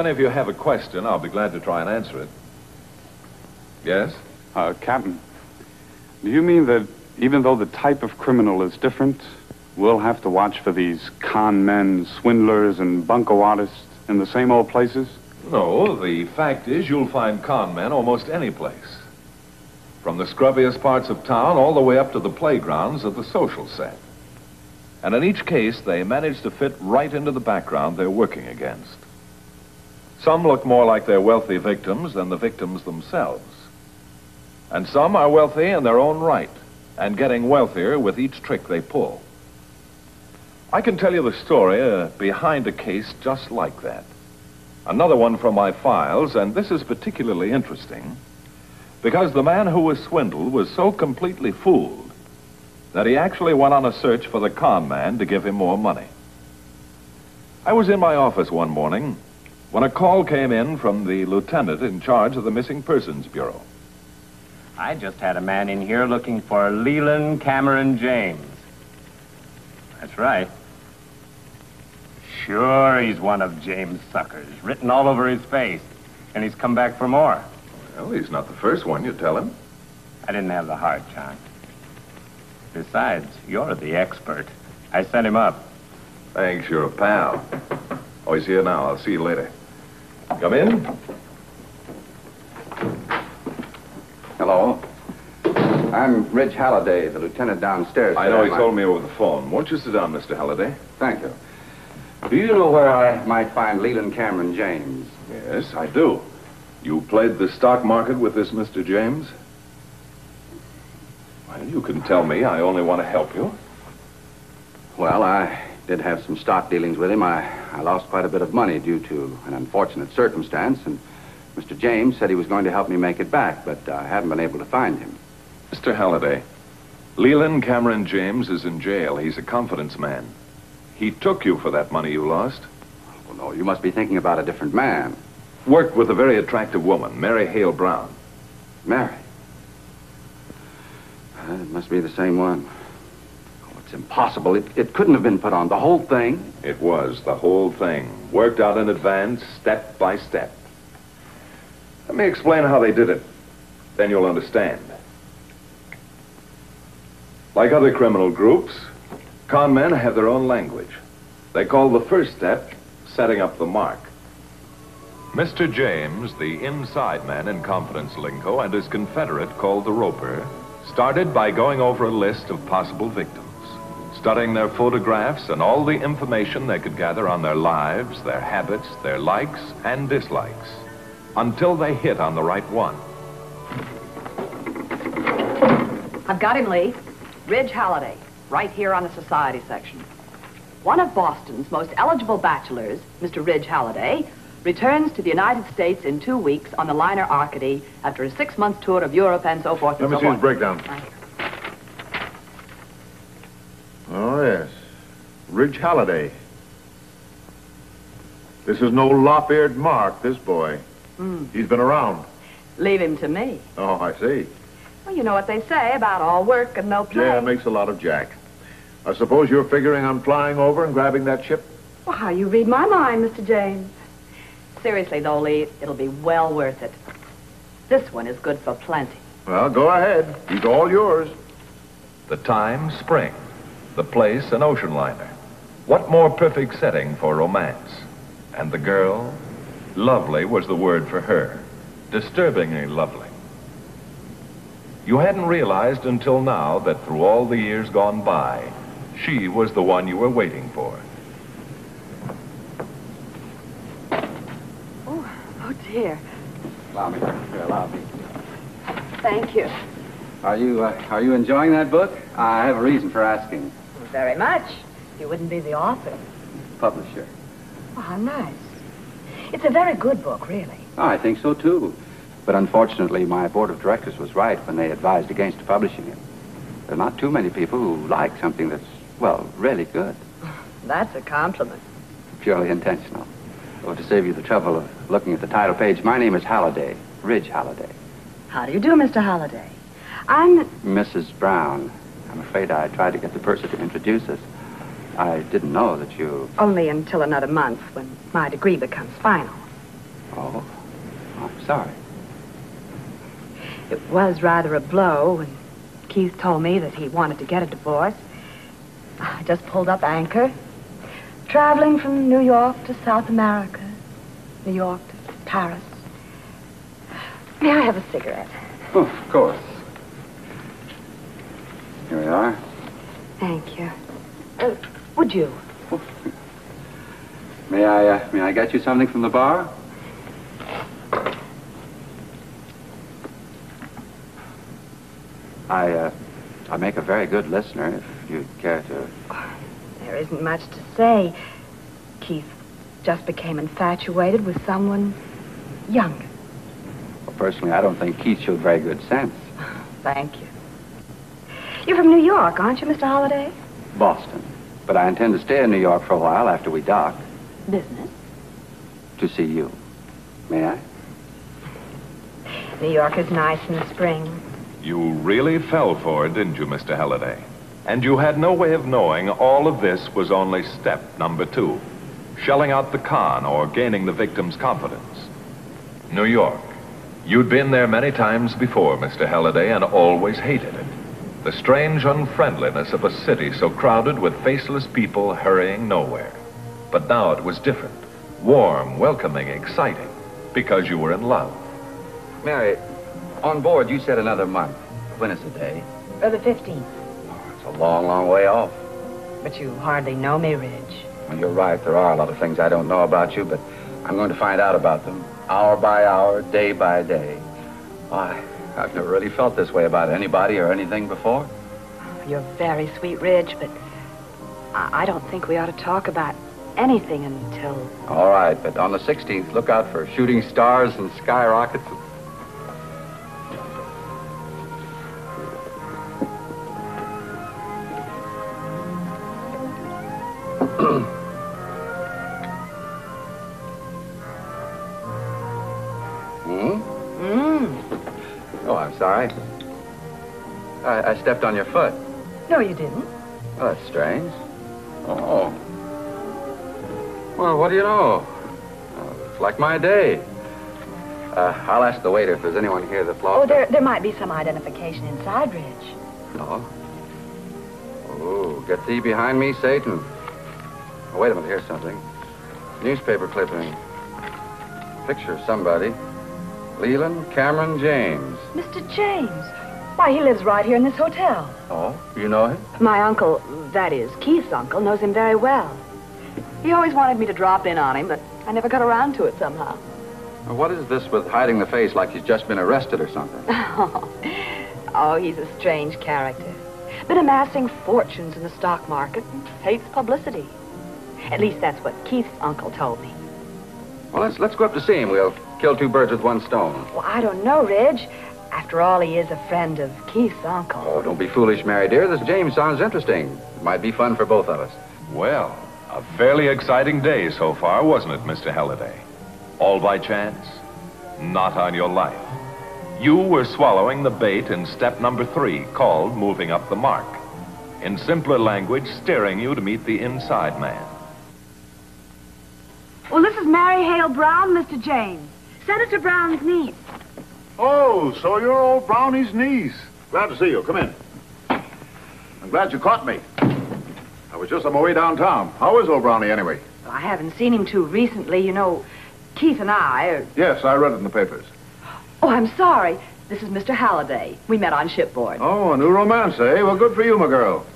if any of you have a question, I'll be glad to try and answer it. Yes? Uh, Captain, do you mean that even though the type of criminal is different, we'll have to watch for these con men, swindlers, and bunco artists in the same old places? No, the fact is you'll find con men almost any place. From the scrubbiest parts of town all the way up to the playgrounds of the social set. And in each case, they manage to fit right into the background they're working against. Some look more like their wealthy victims than the victims themselves. And some are wealthy in their own right and getting wealthier with each trick they pull. I can tell you the story uh, behind a case just like that. Another one from my files, and this is particularly interesting because the man who was swindled was so completely fooled that he actually went on a search for the con man to give him more money. I was in my office one morning when a call came in from the lieutenant in charge of the Missing Persons Bureau. I just had a man in here looking for Leland Cameron James. That's right. Sure, he's one of James' suckers, written all over his face. And he's come back for more. Well, he's not the first one, you tell him. I didn't have the heart, John. Besides, you're the expert. I sent him up. Thanks, you're a pal. Oh, he's here now. I'll see you later. Come in. Hello. I'm Ridge Halliday, the lieutenant downstairs. I know he told me over the phone. Won't you sit down, Mr. Halliday? Thank you. Do you know where I might find Leland Cameron James? Yes, I do. You played the stock market with this Mr. James? Well, you can tell me. I only want to help you. Well, I did have some stock dealings with him. I, I lost quite a bit of money due to an unfortunate circumstance, and Mr. James said he was going to help me make it back, but I haven't been able to find him. Mr. Halliday, Leland Cameron James is in jail. He's a confidence man. He took you for that money you lost. Well, no, you must be thinking about a different man. Worked with a very attractive woman, Mary Hale Brown. Mary. Uh, it must be the same one. It's impossible. It, it couldn't have been put on. The whole thing? It was, the whole thing. Worked out in advance, step by step. Let me explain how they did it. Then you'll understand. Like other criminal groups, con men have their own language. They call the first step setting up the mark. Mr. James, the inside man in confidence lingo, and his confederate called the roper, started by going over a list of possible victims, studying their photographs and all the information they could gather on their lives, their habits, their likes and dislikes, until they hit on the right one. I've got him, Lee. Ridge Halliday, right here on the society section. One of Boston's most eligible bachelors, Mr. Ridge Halliday, returns to the United States in two weeks on the liner Arcady after a six-month tour of Europe and so forth and Let me so see on. his breakdown. Thank you. Oh, yes. Ridge Halliday. This is no lop-eared Mark, this boy. Hmm. He's been around. Leave him to me. Oh, I see. Well, you know what they say about all work and no play. Yeah, it makes a lot of jack. I suppose you're figuring on flying over and grabbing that ship? Well, how you read my mind, Mr. James. Seriously, though, Lee, it'll be well worth it. This one is good for plenty. Well, go ahead. He's all yours. The time, spring. The place, an ocean liner. What more perfect setting for romance? And the girl? Lovely was the word for her. Disturbingly lovely. You hadn't realized until now that through all the years gone by, she was the one you were waiting for. Oh, oh, dear. Allow me. Here, allow me. Thank you. Are you, uh, are you enjoying that book? I have a reason for asking. Very much. You wouldn't be the author. Publisher. Oh, how nice. It's a very good book, really. Oh, I think so, too. But unfortunately, my board of directors was right when they advised against publishing it. There are not too many people who like something that's, well, really good. That's a compliment. Purely intentional. Oh, to save you the trouble of looking at the title page, my name is Halliday, Ridge Halliday. How do you do, Mr. Halliday? I'm... Mrs. Brown. I'm afraid I tried to get the purser to introduce us. I didn't know that you... Only until another month, when my degree becomes final. Oh, I'm sorry. It was rather a blow when Keith told me that he wanted to get a divorce. I just pulled up anchor, traveling from New York to South America, New York to Paris. May I have a cigarette? Oh, of course. Here we are. Thank you. Uh, would you? May I, uh, may I get you something from the bar? I, uh, I make a very good listener, if you'd care to. There isn't much to say. Keith just became infatuated with someone younger. Well, personally, I don't think Keith showed very good sense. Thank you. You're from New York, aren't you, Mr. Halliday? Boston. But I intend to stay in New York for a while after we dock Business. to see you. May I? New York is nice in the spring. You really fell for it, didn't you, Mr. Halliday? And you had no way of knowing all of this was only step number two. Shelling out the con or gaining the victim's confidence. New York. You'd been there many times before, Mr. Halliday, and always hated it. The strange unfriendliness of a city so crowded with faceless people hurrying nowhere. But now it was different. Warm, welcoming, exciting. Because you were in love. Mary, on board, you said another month. When is the day? Or the 15th. It's a long, long way off. But you hardly know me, Ridge. Well, you're right. There are a lot of things I don't know about you, but I'm going to find out about them. Hour by hour, day by day. Why, I've never really felt this way about anybody or anything before. Oh, you're very sweet, Ridge, but I, I don't think we ought to talk about anything until... All right, but on the 16th, look out for shooting stars and skyrockets. I, I stepped on your foot. No, you didn't. Oh, that's strange. Oh. Well, what do you know? Oh, it's like my day. Uh, I'll ask the waiter if there's anyone here that lost Oh, there, there might be some identification inside, Ridge. No. Oh, get thee behind me, Satan. Oh, wait a minute, here's something. Newspaper clipping. Picture of somebody. Leland Cameron James. Mr. James. Why, he lives right here in this hotel. Oh, you know him? My uncle, that is, Keith's uncle, knows him very well. He always wanted me to drop in on him, but I never got around to it somehow. Well, What is this with hiding the face like he's just been arrested or something? oh, he's a strange character. Been amassing fortunes in the stock market and hates publicity. At least that's what Keith's uncle told me. Well, let's, let's go up to see him. We'll kill two birds with one stone. Well, I don't know, Ridge. After all, he is a friend of Keith's uncle. Oh, don't be foolish, Mary dear. This James sounds interesting. It might be fun for both of us. Well, a fairly exciting day so far, wasn't it, Mr. Halliday? All by chance? Not on your life. You were swallowing the bait in step number three, called moving up the mark. In simpler language, steering you to meet the inside man. Well, this is Mary Hale Brown, Mr. James. Senator Brown's niece. Oh, so you're old Brownie's niece. Glad to see you. Come in. I'm glad you caught me. I was just on my way downtown. How is old Brownie anyway? Well, I haven't seen him too recently. You know, Keith and I are... Yes, I read it in the papers. Oh, I'm sorry. This is Mr. Halliday. We met on shipboard. Oh, a new romance, eh? Well, good for you, my girl.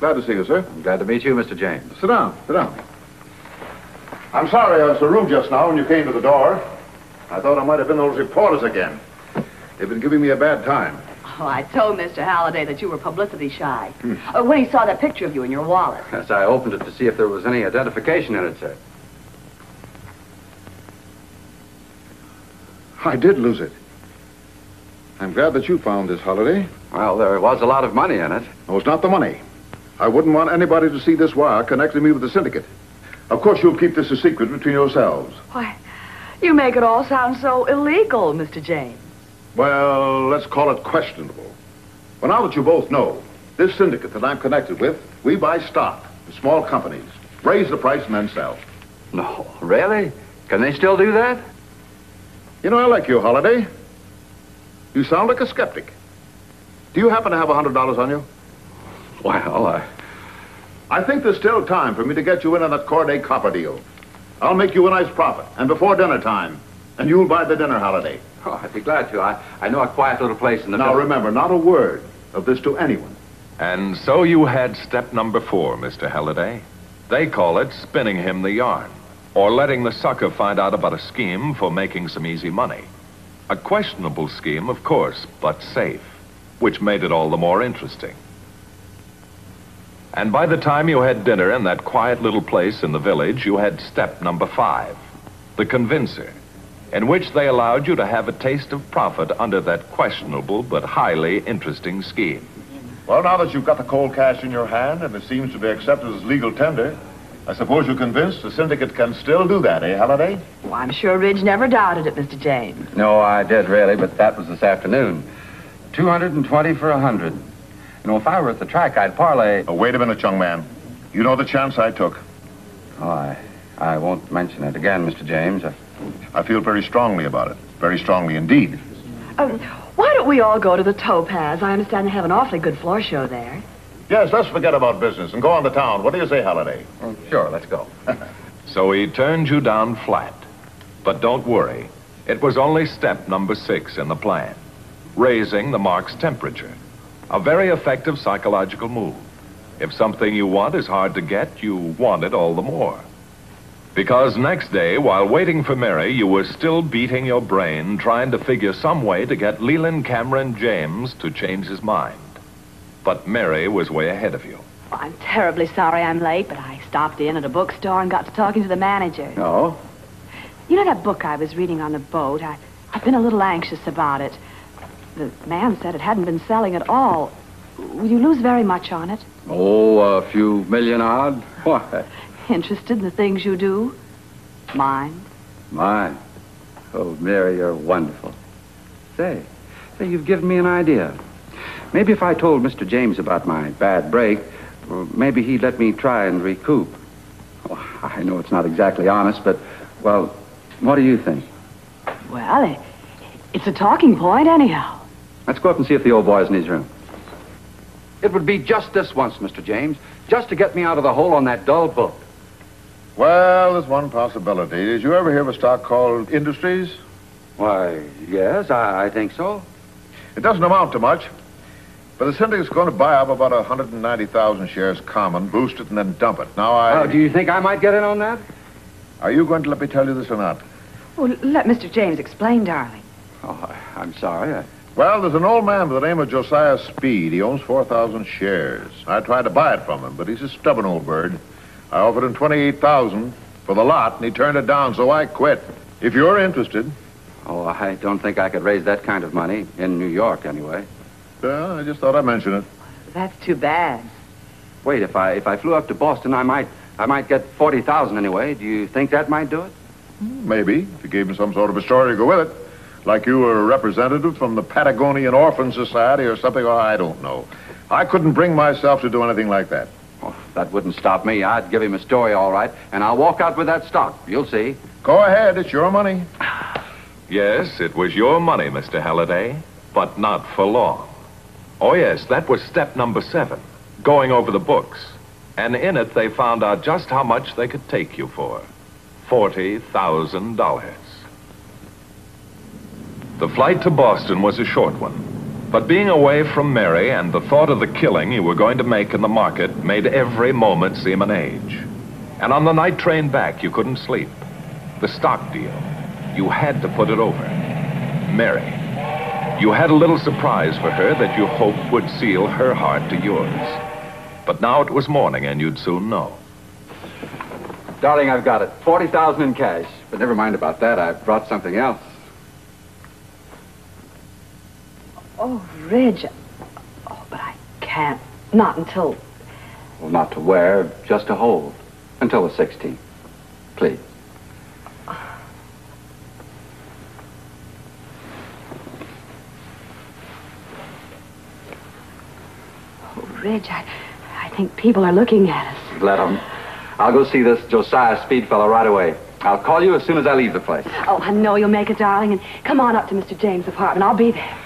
Glad to see you, sir. I'm glad to meet you, Mr. James. Sit down. Sit down. I'm sorry I was so rude just now when you came to the door. I thought I might have been those reporters again. They've been giving me a bad time. Oh, I told Mr. Halliday that you were publicity shy. Uh, when he saw that picture of you in your wallet. Yes, I opened it to see if there was any identification in it, sir. I did lose it. I'm glad that you found this Halliday. Well, there was a lot of money in it. No, it's not the money. I wouldn't want anybody to see this wire connecting me with the syndicate. Of course, you'll keep this a secret between yourselves. Why, you make it all sound so illegal, Mr. James. Well, let's call it questionable. Well, now that you both know, this syndicate that I'm connected with, we buy stock in small companies, raise the price, and then sell. No, really? Can they still do that? You know, I like you, Halliday. You sound like a skeptic. Do you happen to have a $100 on you? Well, I... I think there's still time for me to get you in on that Corday copper deal. I'll make you a nice profit, and before dinner time. And you'll buy the dinner Halliday. Oh, I'd be glad to. I, I know a quiet little place in the Now village. remember, not a word of this to anyone. And so you had step number four, Mr. Halliday. They call it spinning him the yarn, or letting the sucker find out about a scheme for making some easy money. A questionable scheme, of course, but safe, which made it all the more interesting. And by the time you had dinner in that quiet little place in the village, you had step number five, the convincer, in which they allowed you to have a taste of profit under that questionable but highly interesting scheme. Well, now that you've got the cold cash in your hand and it seems to be accepted as legal tender, I suppose you're convinced the syndicate can still do that, eh, Halliday? Well, I'm sure Ridge never doubted it, Mr. James. No, I did, really, but that was this afternoon. 220 for a 100. You know, if I were at the track, I'd parlay... Oh, wait a minute, young man. You know the chance I took. Oh, I, I won't mention it again, Mr. James. I... I feel very strongly about it. Very strongly indeed. Um, why don't we all go to the Topaz? I understand they have an awfully good floor show there. Yes, let's forget about business and go on to town. What do you say, Halliday? Oh, sure, let's go. So he turned you down flat. But don't worry, it was only step number six in the plan raising the mark's temperature. A very effective psychological move. If something you want is hard to get, you want it all the more. Because next day, while waiting for Mary, you were still beating your brain trying to figure some way to get Leland Cameron James to change his mind. But Mary was way ahead of you. Well, I'm terribly sorry I'm late, but I stopped in at a bookstore and got to talking to the manager. No? You know that book I was reading on the boat? I, I've been a little anxious about it. The man said it hadn't been selling at all. Will you lose very much on it? Oh, a few million odd? Why? Interested in the things you do? Mine? Mine. Oh, Mary, you're wonderful. Say, say, you've given me an idea. Maybe if I told Mr. James about my bad break, maybe he'd let me try and recoup. Oh, I know it's not exactly honest, but, well, what do you think? Well, it, it's a talking point anyhow. Let's go up and see if the old boy's in his room. It would be just this once, Mr. James, just to get me out of the hole on that dull book. Well, there's one possibility. Did you ever hear of a stock called Industries? Why, yes, I, I think so. It doesn't amount to much. But the syndicate's going to buy up about 190,000 shares common, boost it, and then dump it. Now, I... Oh, do you think I might get in on that? Are you going to let me tell you this or not? Oh, well, let Mr. James explain, darling. Oh, I- I'm sorry. I... Well, there's an old man by the name of Josiah Speed. He owns 4,000 shares. I tried to buy it from him, but he's a stubborn old bird. I offered him 28,000 for the lot, and he turned it down, so I quit. If you're interested, Oh, I don't think I could raise that kind of money in New York, anyway. well, I just thought I'd mention it. That's too bad. Wait, if I if I flew up to Boston, I might I might get forty thousand anyway. Do you think that might do it? Hmm, maybe, if you gave him some sort of a story to go with it. Like you were a representative from the Patagonian Orphan Society or something, oh, I don't know. I couldn't bring myself to do anything like that. That wouldn't stop me. I'd give him a story, all right, and I'll walk out with that stock. You'll see. Go ahead, it's your money. Yes, it was your money, Mr. Halliday, but not for long. Oh, yes, that was step number seven, going over the books. And in it, they found out just how much they could take you for $40,000. The flight to Boston was a short one. But being away from Mary and the thought of the killing you were going to make in the market made every moment seem an age. And on the night train back, you couldn't sleep. The stock deal. You had to put it over. Mary. You had a little surprise for her that you hoped would seal her heart to yours. But now it was morning and you'd soon know. Darling, I've got it. Forty thousand in cash. But never mind about that. I've brought something else. Oh, Ridge. Oh, but I can't. Not until. Well, not to wear, just to hold. Until the 16th. Please. Oh, Ridge, I, I think people are looking at us. Let them. I'll go see this Josiah Speed fellow right away. I'll call you as soon as I leave the place. Oh, I know you'll make it, darling. And come on up to Mr. James' apartment. I'll be there.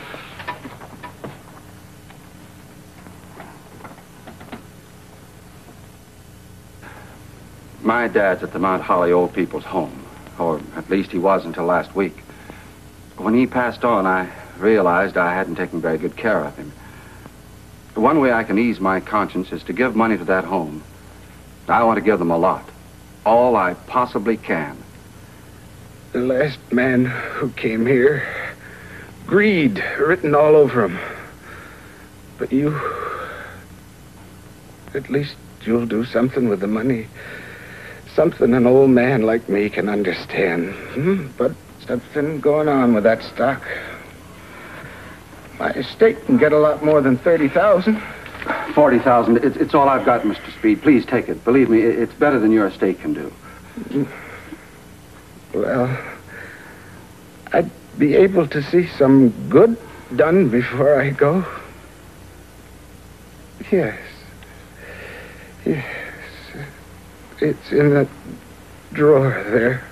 My dad's at the Mount Holly Old People's Home, or at least he was until last week. When he passed on, I realized I hadn't taken very good care of him. The one way I can ease my conscience is to give money to that home. I want to give them a lot. All I possibly can. The last man who came here, greed written all over him. But you, at least you'll do something with the money. Something an old man like me can understand. Hmm? But something going on with that stock. My estate can get a lot more than 30,000. 40,000. It's, it's all I've got, Mr. Speed. Please take it. Believe me, it's better than your estate can do. Well, I'd be able to see some good done before I go. Yes. Yes. It's in that drawer there.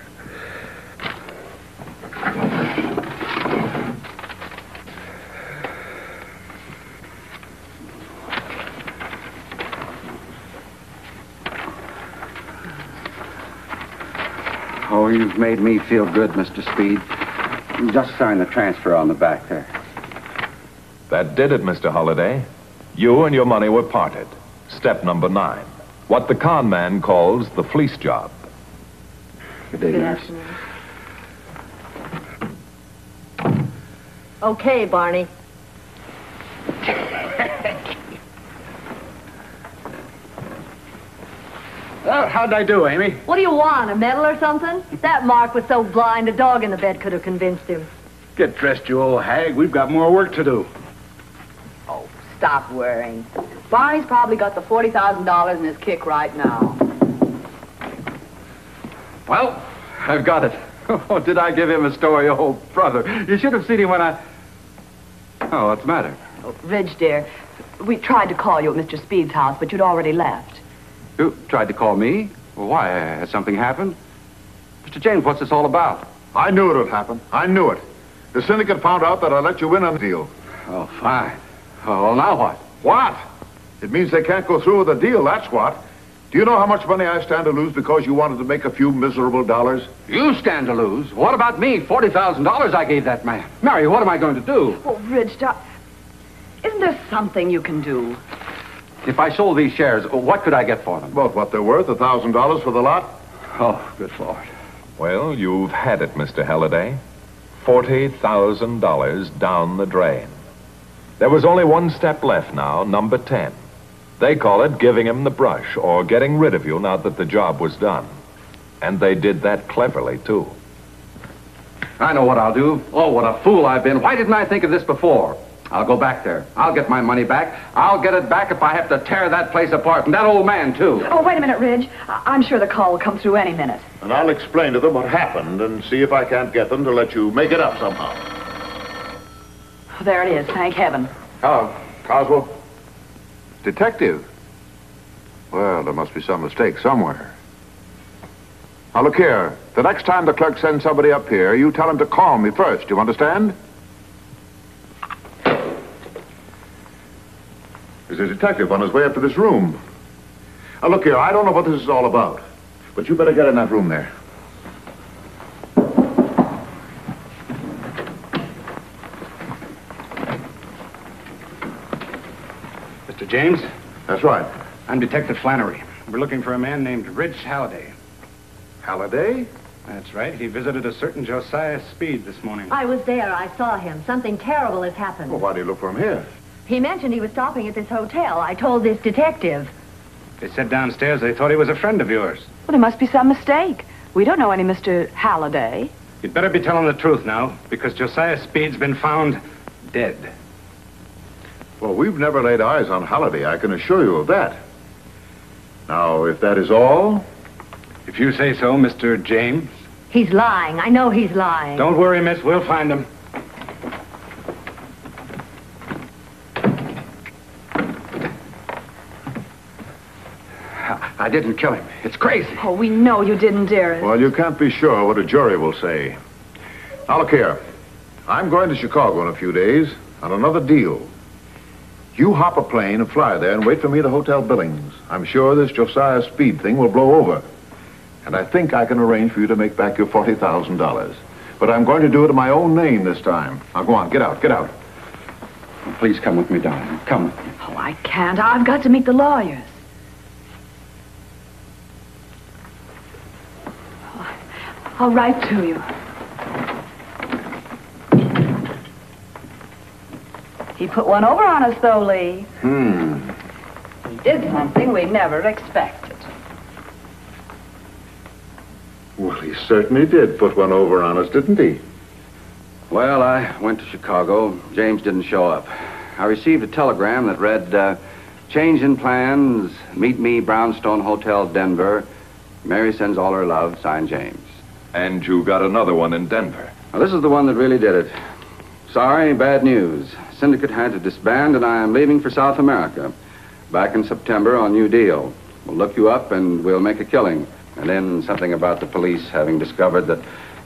Oh, you've made me feel good, Mr. Speed. Just sign the transfer on the back there. That did it, Mr. Halliday. You and your money were parted. Step number nine. What the con man calls the fleece job. Good day, nurse. Okay, Barney. Well, how'd I do, Amy? What do you want, a medal or something? That Mark was so blind a dog in the bed could have convinced him. Get dressed, you old hag. We've got more work to do. Oh, stop worrying. Barney's probably got the $40,000 in his kick right now. Well, I've got it. Oh, did I give him a story? Oh, brother, you should have seen him when I... Oh, what's the matter? Oh, Ridge, dear, we tried to call you at Mr. Speed's house, but you'd already left. You tried to call me? Well, why? Has something happened? Mr. James, what's this all about? I knew it would happen. I knew it. The syndicate found out that I let you in on the deal. Oh, fine. Oh, well, now what? What? It means they can't go through with the deal, that's what. Do you know how much money I stand to lose because you wanted to make a few miserable dollars? You stand to lose. What about me? $40,000 I gave that man. Mary, what am I going to do? Oh, Ridge, dar- isn't there something you can do? If I sold these shares, what could I get for them? About what they're worth, a thousand dollars for the lot. Oh, good Lord. Well, you've had it, Mr. Halliday. $40,000 down the drain. There was only one step left now, number 10. They call it giving him the brush or getting rid of you now that the job was done. And they did that cleverly, too. I know what I'll do. Oh, what a fool I've been. Why didn't I think of this before? I'll go back there. I'll get my money back. I'll get it back if I have to tear that place apart. And that old man, too. Oh, wait a minute, Ridge. I- I'm sure the call will come through any minute. And I'll explain to them what happened and see if I can't get them to let you make it up somehow. Oh, there it is, thank heaven. Hello, Coswell. Detective? Well, there must be some mistake somewhere. Now, look here. The next time the clerk sends somebody up here, you tell him to call me first. You understand? There's a detective on his way up to this room. Now, look here. I don't know what this is all about, but you better get in that room there. James, That's right. I'm Detective Flannery. We're looking for a man named Ridge Halliday. Halliday? That's right. He visited a certain Josiah Speed this morning. I was there. I saw him. Something terrible has happened. Well, why do you look for him here? He mentioned he was stopping at this hotel. I told this detective. They said downstairs they thought he was a friend of yours. Well, there must be some mistake. We don't know any Mr. Halliday. You'd better be telling the truth now, because Josiah Speed's been found dead. Well, we've never laid eyes on Halliday, I can assure you of that. Now, if that is all, If you say so, Mr. James. He's lying. I know he's lying. Don't worry, miss. We'll find him. I didn't kill him. It's crazy. Oh, we know you didn't, dearest. Well, you can't be sure what a jury will say. Now, look here. I'm going to Chicago in a few days on another deal. You hop a plane and fly there and wait for me at the Hotel Billings. I'm sure this Josiah Speed thing will blow over. And I think I can arrange for you to make back your $40,000. But I'm going to do it in my own name this time. Now, go on, get out, get out. Please come with me, darling. Come with me. Oh, I can't. I've got to meet the lawyers. I'll write to you. He put one over on us, though, Lee. Hmm. He did something we never expected. Well, he certainly did put one over on us, didn't he? Well, I went to Chicago. James didn't show up. I received a telegram that read, uh, change in plans, meet me, Brownstone Hotel, Denver. Mary sends all her love, signed James. And you got another one in Denver. Now, this is the one that really did it. Sorry, bad news. Syndicate had to disband, and I am leaving for South America. Back in September on New Deal. We'll look you up, and we'll make a killing. And then something about the police having discovered that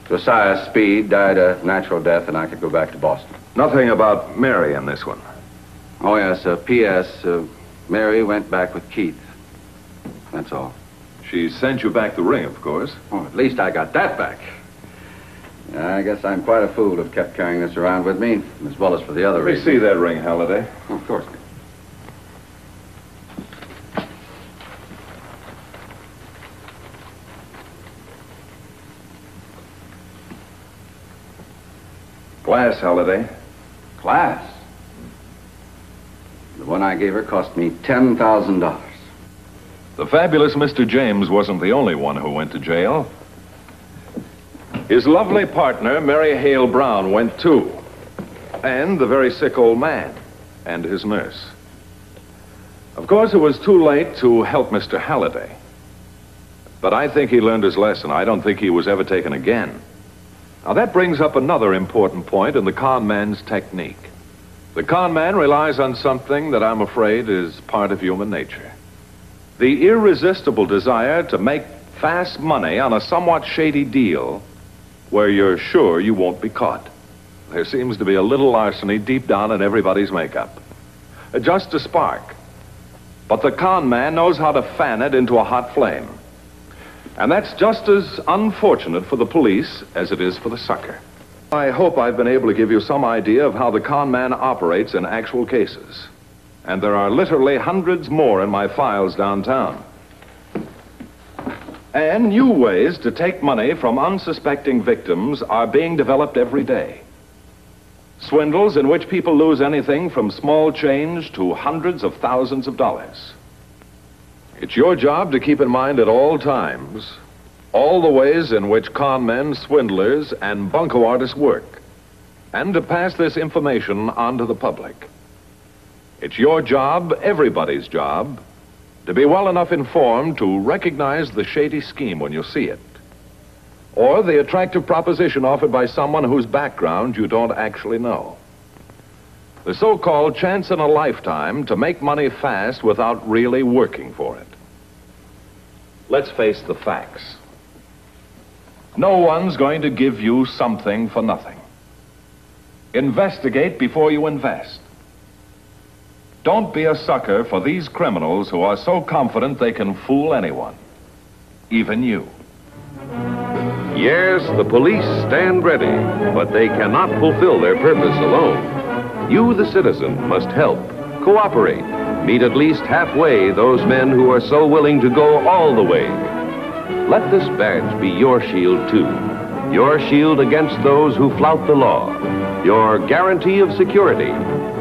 Josiah Speed died a natural death, and I could go back to Boston. Nothing about Mary in this one. Oh, yes, uh, P.S. Uh, Mary went back with Keith. That's all. She sent you back the ring, of course. Oh, at least I got that back. I guess I'm quite a fool to have kept carrying this around with me, as well as for the other Let me reasons. see that ring, Halliday. Oh, of course. Glass, Halliday. Glass? The one I gave her cost me $10,000. The fabulous Mr. James wasn't the only one who went to jail. His lovely partner, Mary Hale Brown, went too. And the very sick old man and his nurse. Of course, it was too late to help Mr. Halliday. But I think he learned his lesson. I don't think he was ever taken again. Now, that brings up another important point in the con man's technique. The con man relies on something that I'm afraid is part of human nature the irresistible desire to make fast money on a somewhat shady deal where you're sure you won't be caught. There seems to be a little larceny deep down in everybody's makeup. Uh, Just a spark. But the con man knows how to fan it into a hot flame. And that's just as unfortunate for the police as it is for the sucker. I hope I've been able to give you some idea of how the con man operates in actual cases. And there are literally hundreds more in my files downtown. And new ways to take money from unsuspecting victims are being developed every day. Swindles in which people lose anything from small change to hundreds of thousands of dollars. It's your job to keep in mind at all times all the ways in which con men, swindlers, and bunco artists work, and to pass this information on to the public. It's your job, everybody's job, to be well enough informed to recognize the shady scheme when you see it, or the attractive proposition offered by someone whose background you don't actually know. The so called chance in a lifetime to make money fast without really working for it. Let's face the facts. No one's going to give you something for nothing. Investigate before you invest. Don't be a sucker for these criminals who are so confident they can fool anyone, even you. Yes, the police stand ready, but they cannot fulfill their purpose alone. You, the citizen, must help, cooperate, meet at least halfway those men who are so willing to go all the way. Let this badge be your shield, too. Your shield against those who flout the law. Your guarantee of security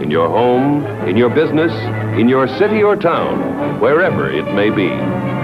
in your home, in your business, in your city or town, wherever it may be.